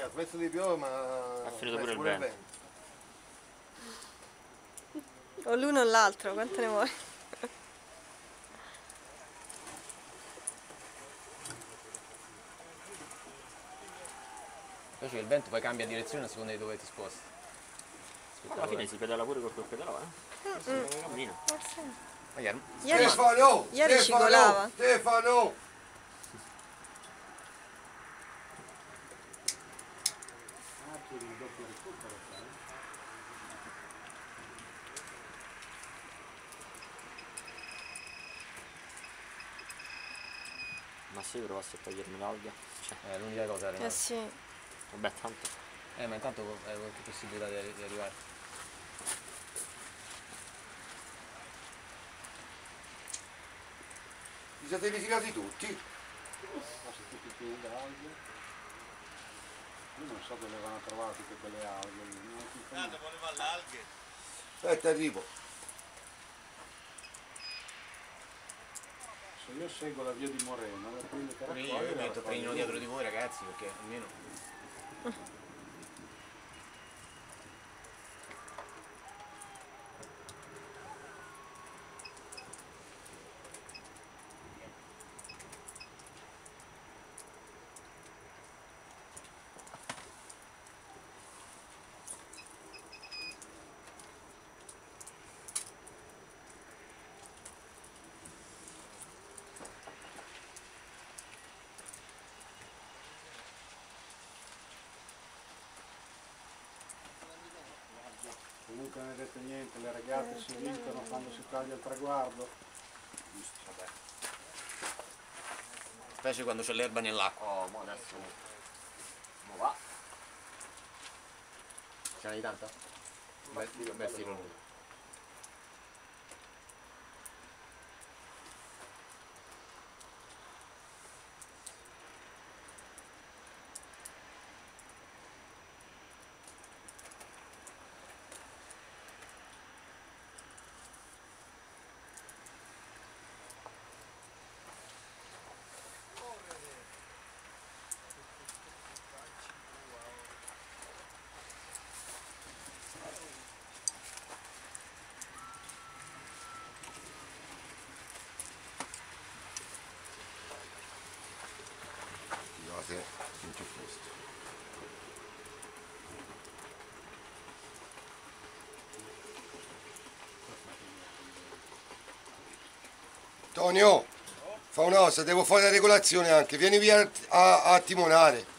ha smesso di piovere ma Ha finito smesso pure il vento. O l'uno o l'altro, quante ne vuoi? Invece il vento poi cambia direzione a seconda di dove ti sposti. Alla fine si pedala pure con quel pedalò, eh? Si cammina. Sì. Magari Ieri, Stefano! Ieri Stefano! scivolava. Stefano! Ma se io provassi a togliermi l'alga? Cioè, è l'unica cosa eh rimasta. sì. vabbè tanto. Eh, ma intanto hai qualche possibilità di, di arrivare. Vi siete litigati tutti? tutti più alghe. Io non so dove vanno trovate tutte quelle alghe. lì, non ti fanno- Aspetta, arrivo. Se io seguo la via di Moreno, le prime che Pure io, metto lì. dietro di voi ragazzi perché almeno Comunque non hai detto niente, le regate si vincono quando si taglia il traguardo. vabbè. Specie quando c'è l'erba nell'acqua. Oh, mo adesso. Mo va. Ce n'hai tanta? Beh, beh, sì, non- Cose non c'è posto. Tonio, fa una cosa, devo fare la regolazione anche, vieni via a, a timonare.